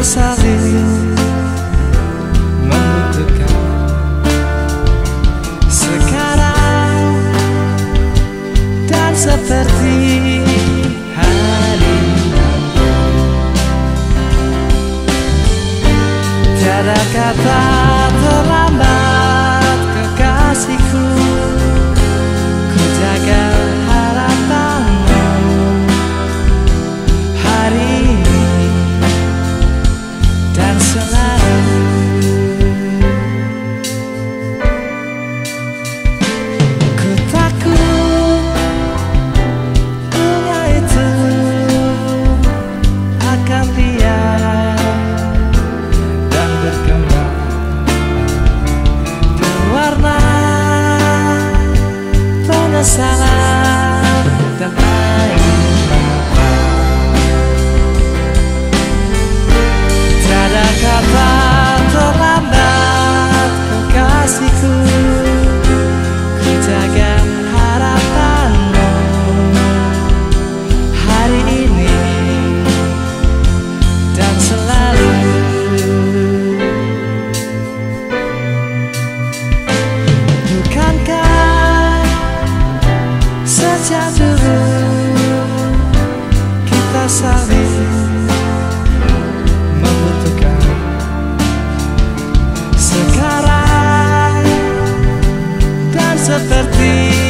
saling membutuhkan sekarang dan seperti hari tiada kata terbaik the light kita saling membutuhkan. Sekarang dan seperti